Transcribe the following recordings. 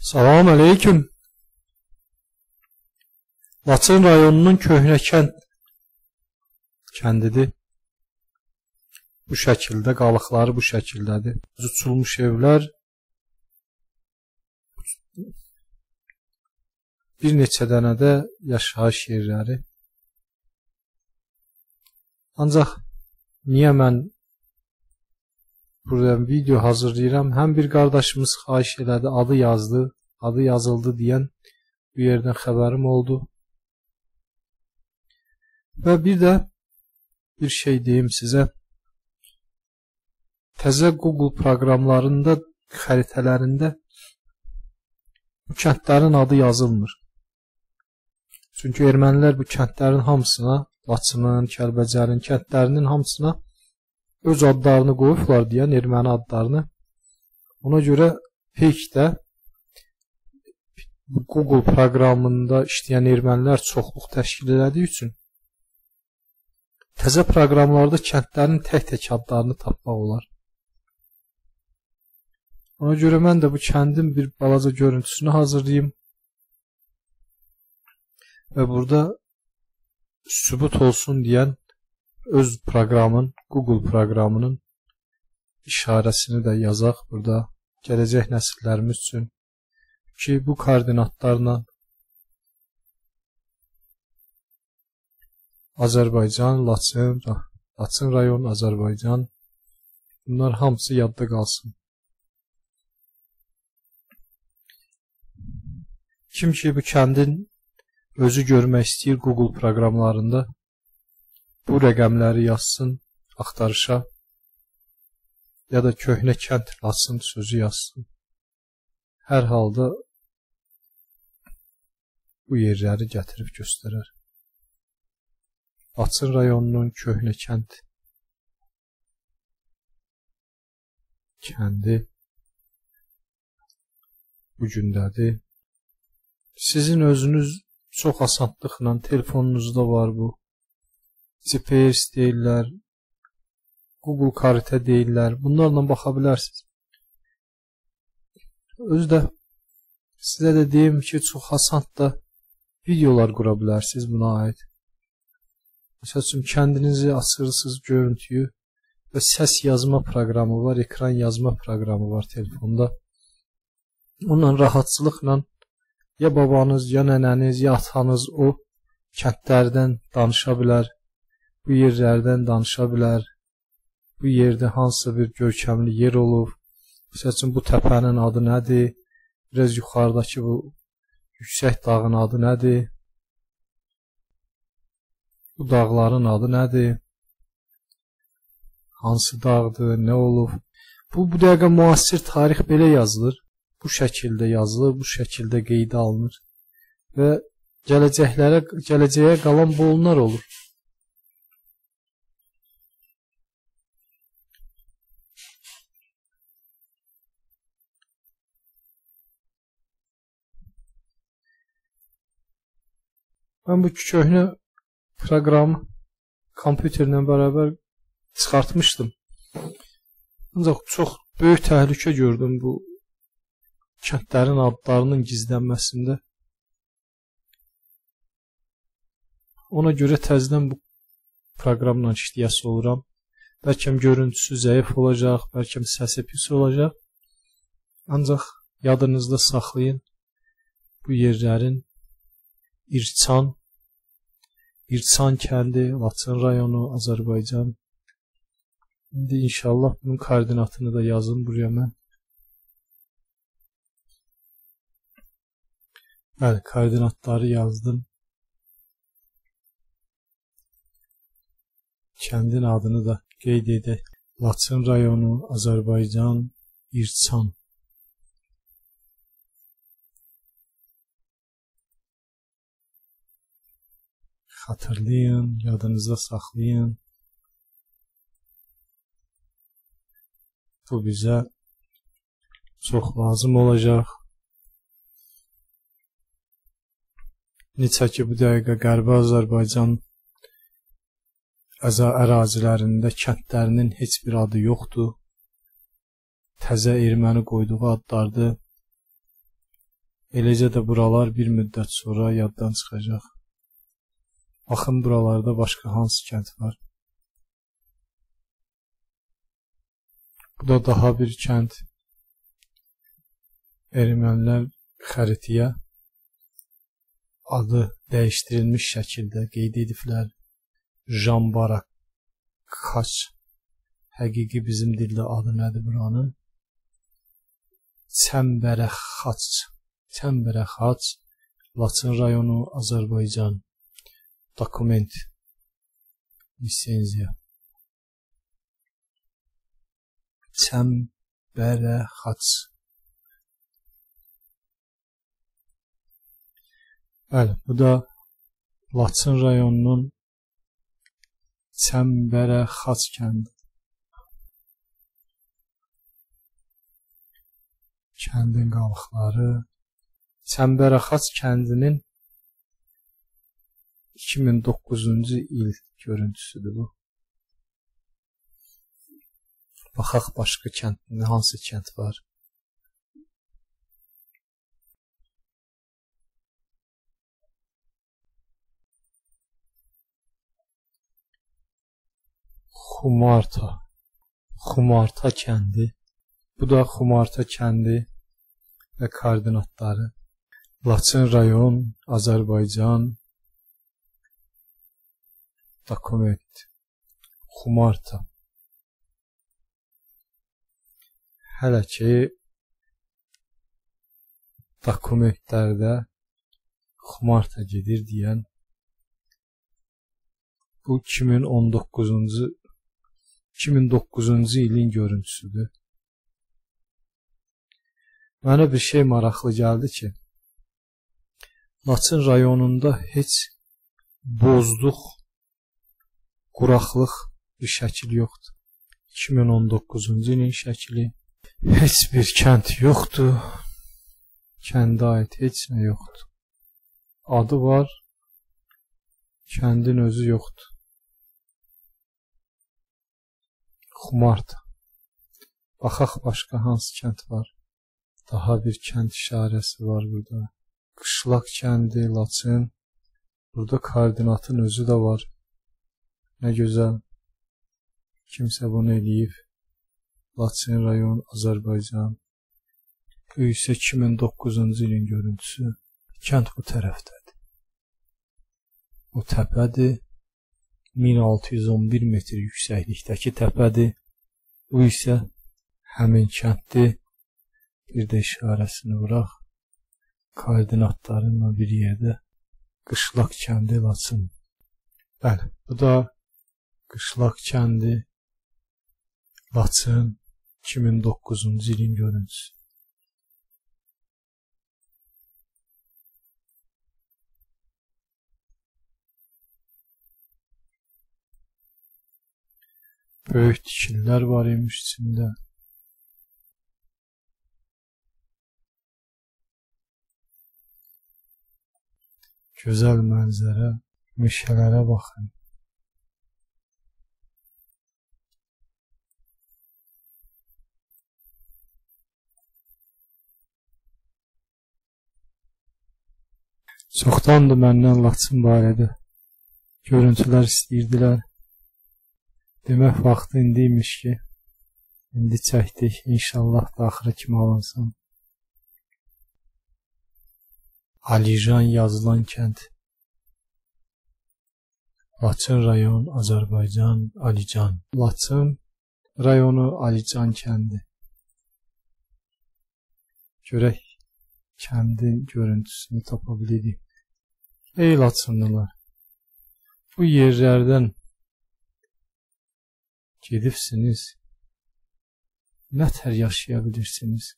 Salam aleyküm. Laçın rayonunun köhnə kənd kəndidir. Bu şəkildə, qalıqları bu şəkildədir. Uçulmuş evlər. Bir neçə dənə də yaşayış yerləri. Ancaq niyə mən burada video hazırlayıram? Həm bir qardaşımız xahiş elədi, adı yazdı, adı yazıldı deyən bu yerdən xəbərim oldu. Və bir də bir şey deyim sizə. Təzə Google proqramlarında, xəritələrində bu kəndlərin adı yazılmır. Çünki ermənilər bu kəndlərin hamısına, Laçının, Kəlbəcərin kəndlərinin hamısına öz adlarını qoyublar deyən erməni adlarını. Ona görə Pekdə Google proqramında işləyən ermənilər çoxluq təşkil elədiyi üçün təzə proqramlarda kəndlərin tək-tək adlarını tapmaq olar. Ona görə mən də bu kəndin bir balaca görüntüsünü hazırlayım. Və burada sübut olsun deyən öz proqramın, Google proqramının işarəsini də yazaq burada gələcək nəsillərimiz üçün ki, bu koordinatlarla Azərbaycan, Laçın, Laçın rayon, Azərbaycan bunlar hamısı yadda qalsın. Kim ki bu kəndin özü görmək istəyir Google proqramlarında bu rəqəmləri yazsın axtarışa ya da köhnə kənd Laçın sözü yazsın. Hər halda bu yerləri gətirib göstərər. Laçın rayonunun köhnə kənd kəndi bu gündədir. Sizin özünüz çox asanlıqla telefonunuzda var bu. GPS deyirlər, Google xəritə deyirlər. Bunlarla baxa bilərsiniz. Özü də sizə də deyim ki, çox asan da videolar qura bilərsiniz buna aid. Məsəl üçün kəndinizi açırsınız görüntüyü və səs yazma proqramı var, ekran yazma proqramı var telefonda. Onunla rahatçılıqla ya babanız, ya nənəniz, ya atanız o kəndlərdən danışa bilər, bu yerlərdən danışa bilər, bu yerdə hansı bir görkəmli yer olub, məsəl üçün bu təpənin adı nədir, biraz yuxarıdakı bu yüksək dağın adı nədir, bu dağların adı nədir, hansı dağdır, nə olub, bu, bu dəqiqə müasir tarix belə yazılır. Bu şəkildə yazılır, bu şəkildə qeydə alınır və gələcəklərə, gələcəyə qalan bolunlar olur. Mən bu köhnə proqramı kompüterlə bərabər çıxartmışdım. Ancaq çox böyük təhlükə gördüm bu kəndlərin adlarının gizlənməsində. Ona görə təzədən bu proqramla işləyəsi oluram. Bəlkə görüntüsü zəif olacaq, bəlkə səsi pis olacaq. Ancaq yadınızda saxlayın bu yerlərin İrçan, İrçan kəndi, Laçın rayonu, Azərbaycan. İndi inşallah bunun koordinatını da yazın buraya mən. Bəli, koordinatları yazdım. Kəndin adını da qeyd edək. Laçın rayonu, Azərbaycan, İrçan. Xatırlayın, yadınızda saxlayın. Bu bizə çox lazım olacaq. Neçə ki bu dəqiqə Qərbi Azərbaycan əza ərazilərində kəndlərinin heç bir adı yoxdur. Təzə erməni qoyduğu adlardır. Eləcə də buralar bir müddət sonra yaddan çıxacaq. Baxın buralarda başqa hansı kənd var? Bu da daha bir kənd. Ermənilər xəritəyə adı dəyişdirilmiş şəkildə qeyd ediblər. Jambara Kaç. Həqiqi bizim dildə adı nədir buranın? Çəmbərəxaç. Çəmbərəxaç Laçın rayonu Azərbaycan dokument lisenziya Çəmbərəxaç Bəli, bu da Laçın rayonunun Çəmbərəxaç kəndi. Kəndin qalıqları Çəmbərəxaç kəndinin 2009-cu il görüntüsüdür bu. Baxaq başqa kənd, hansı kənd var? Xumarta. Xumarta kəndi. Bu da Xumarta kəndi və koordinatları. Laçın rayon, Azərbaycan. Dokument. Xumarta. Hələ ki dokumentlərdə Xumarta gedir deyən bu 2019-cu 2009-cu ilin görüntüsüdür. Mənə bir şey maraqlı gəldi ki, Laçın rayonunda heç bozduq, quraqlıq bir şəkil yoxdur. 2019-cu ilin şəkili. Heç bir kənd yoxdur. Kəndə aid heç nə yoxdur. Adı var, kəndin özü yoxdur. Xumarda. Baxaq başqa hansı kənd var? Daha bir kənd işarəsi var burada. Qışlaq kəndi, Laçın. Burada koordinatın özü də var. Nə gözəl. Kimsə bunu eləyib. Laçın rayon, Azərbaycan. Bu isə 2009-cu ilin görüntüsü. Kənd bu tərəfdədir. Bu təpədir. 1611 metr yüksəklikdəki təpədir. Bu isə həmin kənddir. Bir də işarəsini vuraq. Koordinatlarınla bir yerdə Qışlaq kəndi Laçın. Bəli, bu da Qışlaq kəndi Laçın 2009-cu ilin görüntüsü. Böyük tikililər var imiş içində. Gözəl mənzərə, meşələrə baxın. Çoxdandır məndən Laçın barədə görüntülər istəyirdilər. Demək vaxtı indi imiş ki, indi çəkdik. İnşallah da axıra kimi alınsın. Alijan yazılan kənd. Laçın rayon, Azərbaycan, Alican. Laçın rayonu, Alican kəndi. Görək kəndin görüntüsünü tapa bilirik. Ey Laçınlılar, bu yerlərdən gedibsiniz, nətər yaşaya bilirsiniz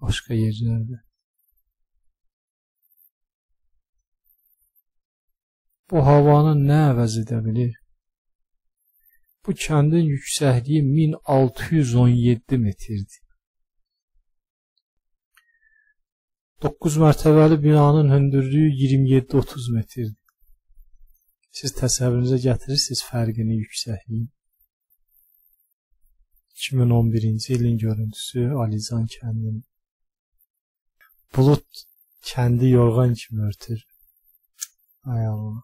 başqa yerlərdə. Bu havanı nə əvəz edə bilir? Bu kəndin yüksəkliyi 1617 metrdir. 9 mərtəbəli binanın hündürlüyü 27-30 metrdir. Siz təsəvvürünüzə gətirirsiniz fərqini, yüksəkliyin. 2011-ci ilin görüntüsü Alizan kəndinin. Bulut Kəndi yorğan kimi örtür. Ay Allah.